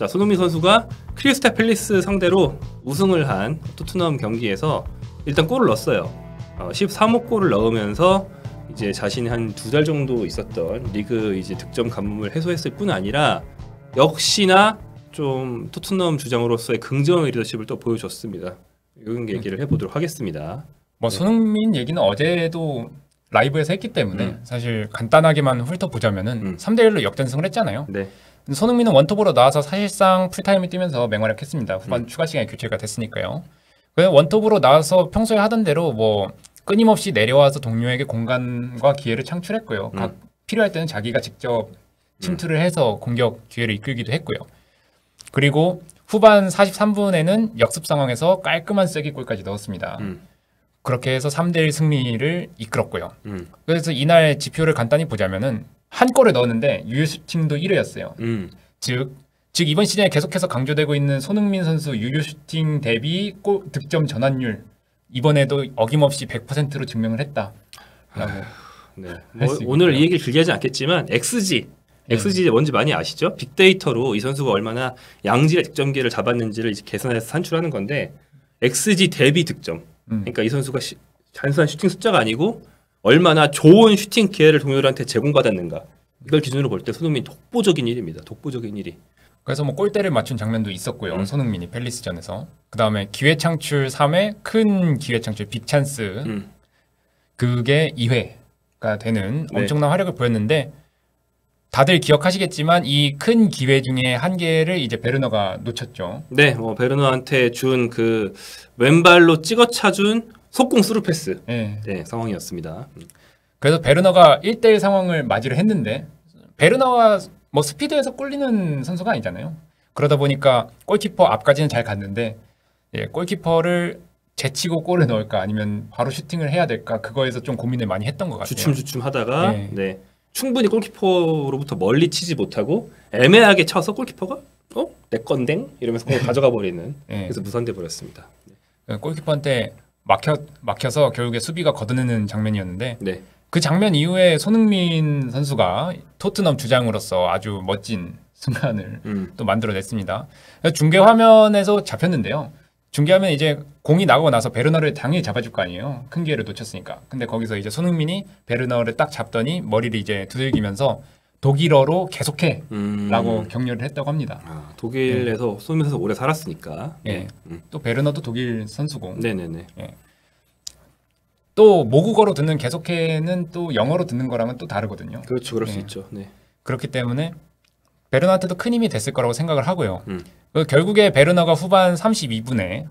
자 손흥민 선수가 크리스탈 팰리스 상대로 우승을 한 토트넘 경기에서 일단 골을 넣었어요. 어, 13호 골을 넣으면서 이제 자신이 한 두 달 정도 있었던 리그 이제 득점 가뭄을 해소했을 뿐 아니라 역시나 좀 토트넘 주장으로서의 긍정의 리더십을 또 보여줬습니다. 이런 얘기를 해보도록 하겠습니다. 뭐 손흥민 얘기는 어제도 라이브에서 했기 때문에 음. 사실 간단하게만 훑어보자면은 음. 3대 1로 역전승을 했잖아요. 네, 손흥민은 원톱으로 나와서 사실상 풀타임을 뛰면서 맹활약했습니다. 후반 음. 추가 시간에 교체가 됐으니까요. 그냥 원톱으로 나와서 평소에 하던 대로 뭐 끊임없이 내려와서 동료에게 공간과 기회를 창출했고요. 음. 각 필요할 때는 자기가 직접 침투를 해서 공격 기회를 이끌기도 했고요. 그리고 후반 43분에는 역습 상황에서 깔끔한 쐐기골까지 넣었습니다. 음, 그렇게 해서 3대1 승리를 이끌었고요. 음, 그래서 이날 지표를 간단히 보자면은 한 골을 넣었는데 유효 슈팅도 1회였어요. 음, 즉, 즉 이번 시즌에 계속해서 강조되고 있는 손흥민 선수 유효 슈팅 대비 골 득점 전환율 이번에도 어김없이 100%로 증명을 했다라고. 네. 뭐, 오늘. 이 얘기를 길게 하지 않겠지만 XG, XG 뭔지 많이 아시죠? 빅데이터로 이 선수가 얼마나 양질의 득점기를 잡았는지를 이제 계산해서 산출하는 건데 XG 대비 득점. 음. 그러니까 이 선수가 시, 단순한 슈팅 숫자가 아니고 얼마나 좋은 슈팅 기회를 동료들한테 제공받았는가. 이걸 기준으로 볼 때 손흥민 독보적인 일입니다. 독보적인 일이. 그래서 뭐 골대를 맞춘 장면도 있었고요. 음. 손흥민이 팰리스전에서. 그 다음에 기회 창출 3회, 큰 기회 창출 빅 찬스. 음. 그게 2회가 되는 네. 엄청난 활약을 보였는데 다들 기억하시겠지만 이 큰 기회 중에 한 개를 이제 베르너가 놓쳤죠. 네, 뭐 베르너한테 준 그 왼발로 찍어 차준 속공 스루 패스. 예. 네, 상황이었습니다. 음. 그래서 베르너가 1대1 상황을 맞이를 했는데 베르너가 뭐 스피드에서 꿀리는 선수가 아니잖아요. 그러다 보니까 골키퍼 앞까지는 잘 갔는데 예, 골키퍼를 제치고 골을 넣을까 아니면 바로 슈팅을 해야 될까 그거에서 좀 고민을 많이 했던 것 같아요. 주춤주춤 하다가 네. 네. 충분히 골키퍼로부터 멀리 치지 못하고 애매하게 쳐서 골키퍼가 어? 내 건댕 이러면서 공을 가져가 버리는 예. 그래서 무산돼 버렸습니다. 골키퍼한테 막혀 막혀서 결국에 수비가 걷어내는 장면이었는데 네. 그 장면 이후에 손흥민 선수가 토트넘 주장으로서 아주 멋진 순간을 음. 또 만들어냈습니다. 중계 화면에서 잡혔는데요. 중계하면 이제 공이 나가고 나서 베르너를 당연히 잡아줄 거 아니에요. 큰 기회를 놓쳤으니까. 근데 거기서 이제 손흥민이 베르너를 딱 잡더니 머리를 이제 두들기면서 독일어로 계속해 음. 라고 격려를 했다고 합니다. 아, 독일에서 손흥민 선수 오래 살았으니까. 예. 네. 음. 또 베르너도 독일 선수고 네네네. 또 모국어로 듣는 계속해는 또 영어로 듣는 거랑은 또 다르거든요. 그렇죠. 그럴 수 네. 있죠. 네. 그렇기 때문에 베르너한테도 큰 힘이 됐을 거라고 생각을 하고요. 음. 그 결국에 베르너가 후반 32분에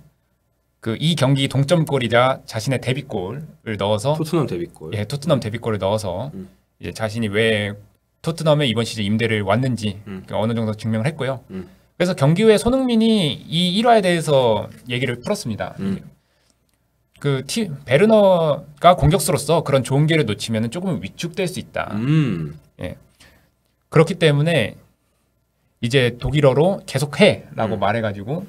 그 이 경기 동점골이자 자신의 데뷔골을 넣어서 토트넘 데뷔골. 예, 토트넘 데뷔골을 넣어서 음. 이제 자신이 왜 토트넘에 이번 시즌 임대를 왔는지 음. 어느 정도 증명을 했고요. 음. 그래서 경기 후에 손흥민이 이 일화에 대해서 얘기를 풀었습니다. 음. 그 티, 베르너가 공격수로서 그런 좋은 기회를 놓치면 조금 위축될 수 있다. 음. 그렇기 때문에 이제 독일어로 계속해라고 음. 말해가지고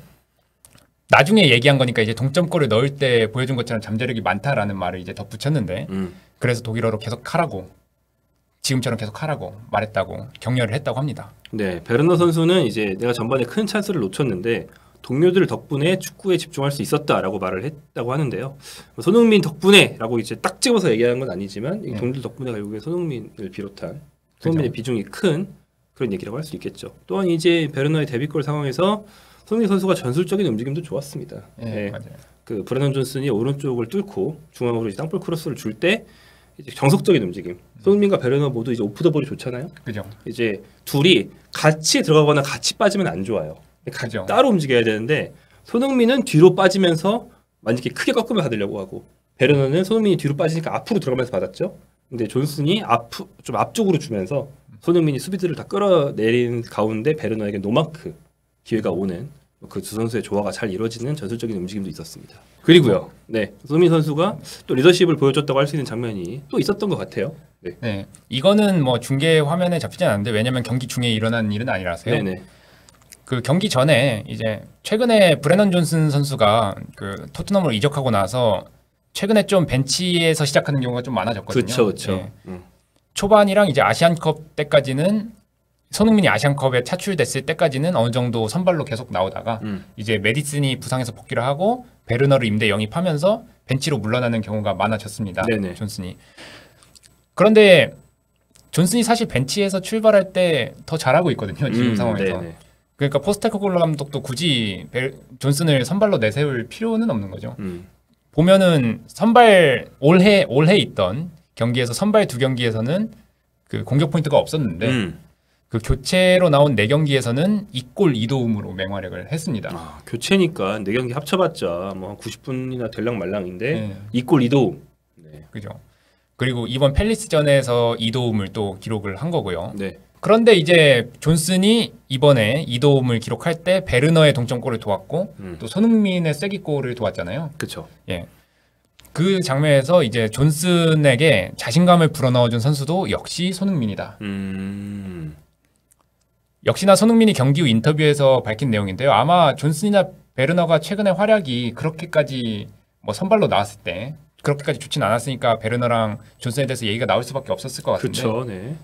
나중에 얘기한 거니까 이제 동점골을 넣을 때 보여준 것처럼 잠재력이 많다라는 말을 이제 덧붙였는데 음. 그래서 독일어로 계속 하라고 지금처럼 계속 하라고 말했다고 격려를 했다고 합니다. 네. 베르너 선수는 이제 내가 전반에 큰 찬스를 놓쳤는데 동료들 덕분에 축구에 집중할 수 있었다라고 말을 했다고 하는데요. 손흥민 덕분에라고 이제 딱 집어서 얘기하는 건 아니지만 이 네. 동료들 덕분에 결국에 손흥민을 비롯한 손흥민의 그죠. 비중이 큰 그런 얘기라고 할 수 있겠죠. 또한 이제 베르너의 데뷔골 상황에서 손흥민 선수가 전술적인 움직임도 좋았습니다. 예, 네. 맞아요. 그 브레넌 존슨이 오른쪽을 뚫고 중앙으로 땅볼 크로스를 줄 때 이제 정석적인 움직임. 손흥민과 베르너 모두 이제 off the ball이 좋잖아요. 그죠. 이제 둘이 같이 들어가거나 같이 빠지면 안 좋아요. 가- 그죠. 따로 움직여야 되는데 손흥민은 뒤로 빠지면서 만약에 크게 꺾으면 받으려고 하고 베르너는 손흥민이 뒤로 빠지니까 앞으로 들어가면서 받았죠. 근데 존슨이 앞, 좀 앞쪽으로 주면서 손흥민이 수비들을 다 끌어내린 가운데 베르너에게 노마크 기회가 오는 그 두 선수의 조화가 잘 이루어지는 전술적인 움직임도 있었습니다. 그리고요, 네 손흥민 선수가 또 리더십을 보여줬다고 할 수 있는 장면이 또 있었던 것 같아요. 네, 네, 이거는 뭐 중계 화면에 잡히지 않았는데 왜냐면 경기 중에 일어난 일은 아니라서요. 네네, 그 경기 전에 이제 최근에 브레넌 존슨 선수가 그 토트넘으로 이적하고 나서 최근에 좀 벤치에서 시작하는 경우가 좀 많아졌거든요. 그렇죠, 그렇죠. 예. 초반이랑 이제 아시안컵 때까지는 손흥민이 아시안컵에 차출됐을 때까지는 어느 정도 선발로 계속 나오다가 음. 이제 메디슨이 부상해서 복귀를 하고 베르너를 임대 영입하면서 벤치로 물러나는 경우가 많아졌습니다. 네네. 존슨이. 그런데 존슨이 사실 벤치에서 출발할 때 더 잘하고 있거든요. 지금 음, 상황에서. 네네. 그러니까 포스테코글루 감독도 굳이 벨- 존슨을 선발로 내세울 필요는 없는 거죠. 음. 보면은 선발 올해 올해 있던 경기에서 선발 두 경기에서는 그 공격 포인트가 없었는데 음. 그 교체로 나온 네 경기에서는 2골 2도움으로 맹활약을 했습니다. 아, 교체니까 네 경기 합쳐봤자 뭐한 90분이나 될랑 말랑인데 네. 이 2골 2도. 네. 그죠. 그리고 이번 펠리스전에서 2도움을 또 기록을 한 거고요. 네. 그런데 이제 존슨이 이번에 2도움을 기록할 때 베르너의 동점골을 도왔고 음. 또 손흥민의 쐐기골을 도왔잖아요. 그렇죠. 예. 그 장면에서 이제 존슨에게 자신감을 불어넣어준 선수도 역시 손흥민이다. 음. 역시나 손흥민이 경기 후 인터뷰에서 밝힌 내용인데요. 아마 존슨이나 베르너가 최근에 활약이 그렇게까지 뭐 선발로 나왔을 때 그렇게까지 좋진 않았으니까 베르너랑 존슨에 대해서 얘기가 나올 수밖에 없었을 것 같은데 그렇죠. 네.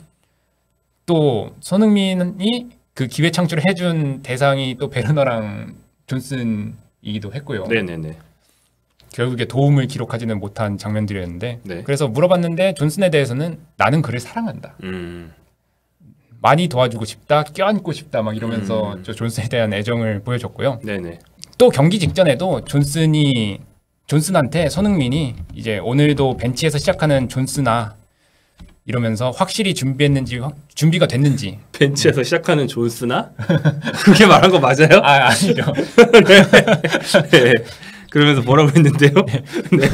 또 손흥민이 그 기회 창출을 해준 대상이 또 베르너랑 존슨이기도 했고요. 네, 네, 네. 결국에 도움을 기록하지는 못한 장면들이었는데 네. 그래서 물어봤는데 존슨에 대해서는 나는 그를 사랑한다. 음. 많이 도와주고 싶다, 껴안고 싶다 막 이러면서 음. 저 존슨에 대한 애정을 보여줬고요. 네, 네. 또 경기 직전에도 존슨이 존슨한테 손흥민이 이제 오늘도 벤치에서 시작하는 존슨아 이러면서 확실히 준비했는지 확- 준비가 됐는지 벤치에서 시작하는 존스나 그렇게 말한 거 맞아요? 아 아니죠 네. 그러면서 뭐라고 했는데요? 네.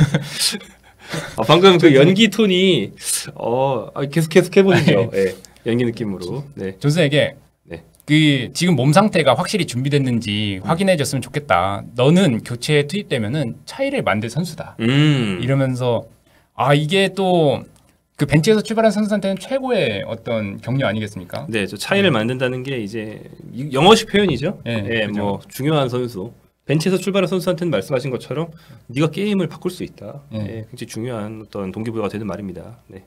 아, 방금 그 연기 톤이 어 아, 계속 계속 해보시죠. 네. 연기 느낌으로. 네. 존슨에게 네. 그 지금 몸 상태가 확실히 준비됐는지 확인해줬으면 좋겠다. 너는 교체에 투입되면은 차이를 만들 선수다. 음. 이러면서 아 이게 또 그 벤치에서 출발한 선수한테는 최고의 어떤 격려 아니겠습니까? 네, 저 차이를 만든다는 게 이제 이- 영어식 표현이죠. 네, 예, 그죠. 뭐 중요한 선수. 벤치에서 출발한 선수한테는 말씀하신 것처럼 네가 게임을 바꿀 수 있다. 네. 예, 굉장히 중요한 어떤 동기부여가 되는 말입니다. 네.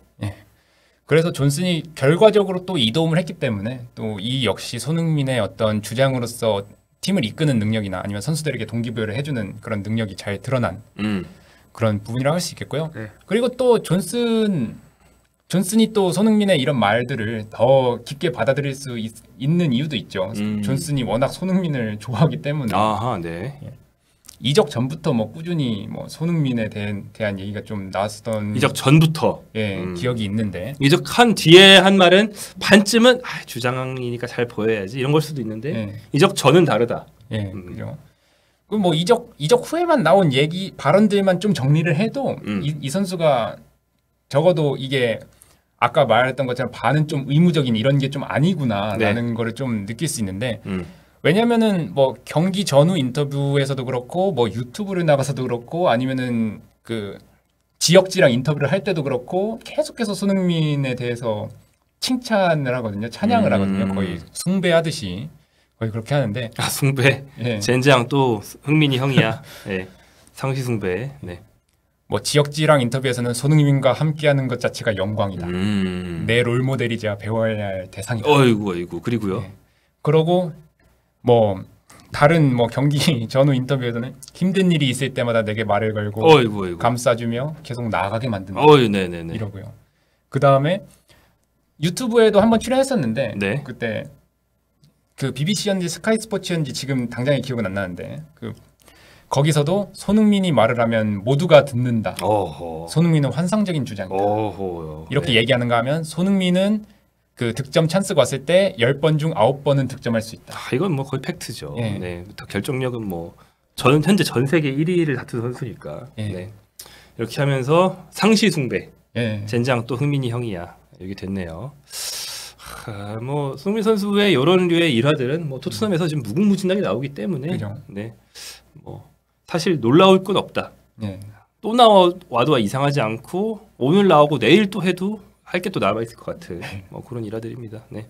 그래서 존슨이 결과적으로 또 이도움을 했기 때문에 또 이 역시 손흥민의 어떤 주장으로서 팀을 이끄는 능력이나 아니면 선수들에게 동기부여를 해주는 그런 능력이 잘 드러난 음. 그런 부분이라고 할수 있겠고요. 네. 그리고 또 존슨 존슨이 또 손흥민의 이런 말들을 더 깊게 받아들일 수 있, 는 이유도 있죠. 음. 존슨이 워낙 손흥민을 좋아하기 때문에 아하, 네. 이적 전부터 뭐 꾸준히 뭐 손흥민에 대한, 대한 얘기가 좀 나왔었던 이적 전부터 예, 음. 기억이 있는데 이적한 뒤에 한 말은 반쯤은 아, 주장이니까 잘 보여야지 이런 걸 수도 있는데 예, 이적 전은 다르다. 예, 음. 그죠. 그럼 뭐 이적 이적 후에만 나온 얘기 발언들만 좀 정리를 해도 음. 이, 이 선수가 적어도 이게 아까 말했던 것처럼 반은 좀 의무적인 이런 게 좀 아니구나라는 거를 좀 느낄 수 있는데 음. 왜냐면은 뭐 경기 전후 인터뷰에서도 그렇고 뭐 유튜브를 나가서도 그렇고 아니면은 그 지역지랑 인터뷰를 할 때도 그렇고 계속해서 손흥민에 대해서 칭찬을 하거든요. 찬양을 음. 하거든요. 거의 숭배하듯이 거의 그렇게 하는데 아 숭배. 예. 젠장 또 흥민이 형이야. 네. 상시 숭배. 네. 뭐 지역지랑 인터뷰에서는 손흥민과 함께하는 것 자체가 영광이다. 음. 내 롤모델이자 배워야 할 대상이다. 어이구 어이구 그리고요. 네. 그러고 뭐 다른 뭐 경기 전후 인터뷰에서는 힘든 일이 있을 때마다 내게 말을 걸고 어이구 어이구. 감싸주며 계속 나아가게 만든다. 어이 네네네. 이러고요. 그 다음에 유튜브에도 한번 출연했었는데 네. 그때 그 BBC였는지 스카이 스포츠였는지 지금 당장의 기억은 안 나는데 그 거기서도 손흥민이 말을 하면 모두가 듣는다. 어허. 손흥민은 환상적인 주장이다. 어허. 이렇게 네. 얘기하는가 하면 손흥민은 그 득점 찬스가 왔을 때 10번 중 9번은 득점할 수 있다. 아, 이건 뭐 거의 팩트죠. 예. 네. 더 결정력은 뭐 저는 현재 전 세계 1위를 다툰 선수니까. 예. 네. 이렇게 하면서 상시 숭배. 예. 젠장 또 흥민이 형이야. 여기 됐네요. 하, 뭐 손흥민 선수의 이런 류의 일화들은 뭐 토트넘에서 지금 무궁무진하게 나오기 때문에 그죠. 네. 뭐 사실 놀라울 건 없다. 예. 또 나와도 이상하지 않고 오늘 나오고 내일 또 해도 할 게 또 남아 있을 것 같은 뭐 그런 일화들입니다. 네.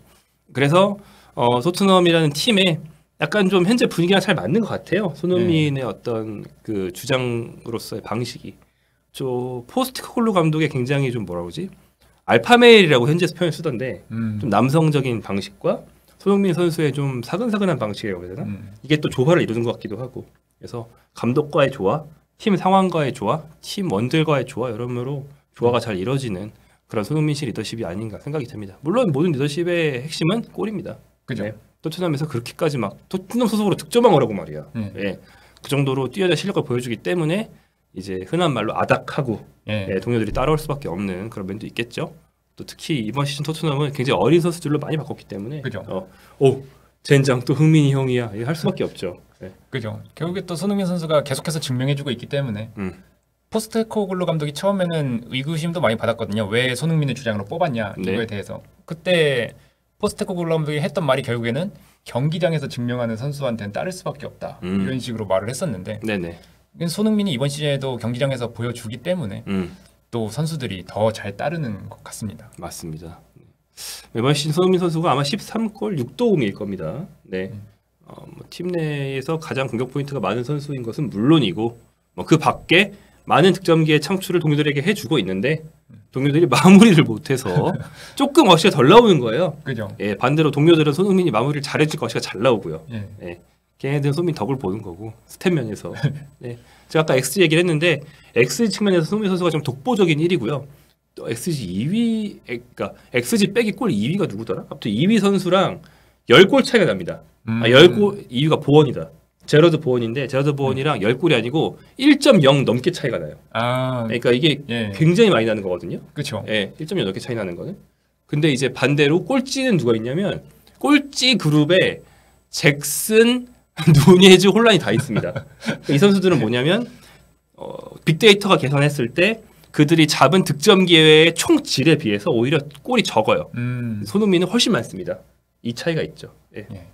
그래서 어, 토트넘이라는 팀에 약간 좀 현재 분위기랑 잘 맞는 것 같아요. 손흥민의 어떤 그 주장으로서의 방식이. 저 포스트코글루 감독의 굉장히 좀 뭐라 그러지? 알파메일이라고 현지에서 표현을 쓰던데 음. 좀 남성적인 방식과 손흥민 선수의 좀 사근사근한 방식이라고 해야 되나? 음. 이게 또 조화를 이루는 것 같기도 하고 그래서 감독과의 조화, 팀 상황과의 조화, 팀 원들과의 조화 여러모로 조화가 잘 이루어지는 그런 손흥민 씨 리더십이 아닌가 생각이 듭니다. 물론 모든 리더십의 핵심은 골입니다. 그죠. 네. 토트넘에서 그렇게까지 막 토트넘 소속으로 득점왕을 하고 말이야. 음. 예. 그 정도로 뛰어난 실력을 보여주기 때문에 이제 흔한 말로 아닥하고 예. 예, 동료들이 따라올 수밖에 없는 그런 면도 있겠죠. 또 특히 이번 시즌 토트넘은 굉장히 어린 선수들로 많이 바꿨기 때문에 그죠. 어, 오 젠장 또 흥민이 형이야 할 수밖에 없죠. 예. 그죠. 결국에 또 손흥민 선수가 계속해서 증명해주고 있기 때문에 음. 포스트코글로 감독이 처음에는 의구심도 많이 받았거든요. 왜 손흥민을 주장으로 뽑았냐 네. 이거에 대해서 그때 포스트코글로 감독이 했던 말이 결국에는 경기장에서 증명하는 선수한테는 따를 수밖에 없다 음. 이런 식으로 말을 했었는데 네네. 손흥민이 이번 시즌에도 경기장에서 보여주기 때문에 음. 또 선수들이 더 잘 따르는 것 같습니다. 맞습니다. 이번 시즌 손흥민 선수가 아마 13골 6도움일 겁니다. 네. 어, 뭐 팀 내에서 가장 공격 포인트가 많은 선수인 것은 물론이고 뭐 그 밖에 많은 득점기의 창출을 동료들에게 해주고 있는데 동료들이 마무리를 못해서 조금 어시가 덜 나오는 거예요. 그죠? 예, 반대로 동료들은 손흥민이 마무리를 잘해줄 어시가 잘 나오고요. 예. 예, 걔네들은 손흥민 덕을 보는 거고 stat 면에서. 네. 제가 아까 X 얘기를 했는데 X 측면에서 손흥민 선수가 좀 독보적인 1위고요. 또 XG 2위, 그러니까 XG 빼기 골 2위가 누구더라? 아무튼 2위 선수랑 10골 차이가 납니다. 음. 아, 10골 2위가 보웬이다. 제러드 보원인데 제러드 보웬이랑 10골이 아니고 1.0 넘게 차이가 나요. 아, 그러니까 이게 예. 굉장히 많이 나는 거거든요. 그렇죠. 예, 1.0 넘게 차이 나는 거는. 근데 이제 반대로 꼴찌는 누가 있냐면 꼴찌 그룹에 잭슨, 누니에즈, 혼란이 다 있습니다. 이 선수들은 뭐냐면 어, 빅데이터가 계산했을 때 그들이 잡은 득점 기회의 총 질에 비해서 오히려 골이 적어요. 음. 손흥민은 훨씬 많습니다. 이 차이가 있죠. 예. 예.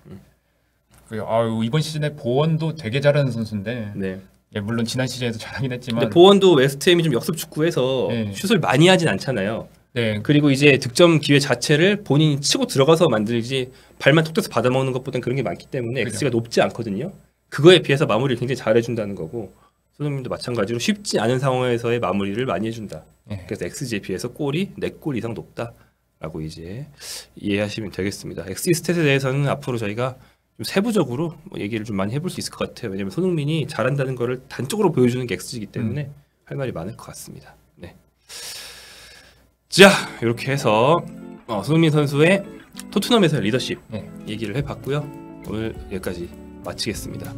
그, 아유, 이번 시즌에 보원도 되게 잘하는 선수인데 네. 예, 물론 지난 시즌에도 잘하긴 했지만 근데 보원도 웨스트햄이 좀 역습 축구해서 네. 슛을 많이 하진 않잖아요. 네, 그리고 이제 득점 기회 자체를 본인이 치고 들어가서 만들지 발만 톡 떼서 받아먹는 것보다는 그런 게 많기 때문에 그죠. X가 높지 않거든요. 그거에 비해서 마무리를 굉장히 잘해준다는 거고 손흥민도 마찬가지로 쉽지 않은 상황에서의 마무리를 많이 해준다. 예. 그래서 XG에 비해서 골이 4골 이상 높다라고 이제 이해하시면 되겠습니다. XG 스탯에 대해서는 앞으로 저희가 좀 세부적으로 뭐 얘기를 좀 많이 해볼 수 있을 것 같아요. 왜냐하면 손흥민이 잘한다는 거를 단적으로 보여주는 게 XG이기 때문에 할 말이 많을 것 같습니다. 네. 자 이렇게 해서 어, 손흥민 선수의 토트넘에서의 리더십 네. 얘기를 해봤고요. 오늘 여기까지 마치겠습니다.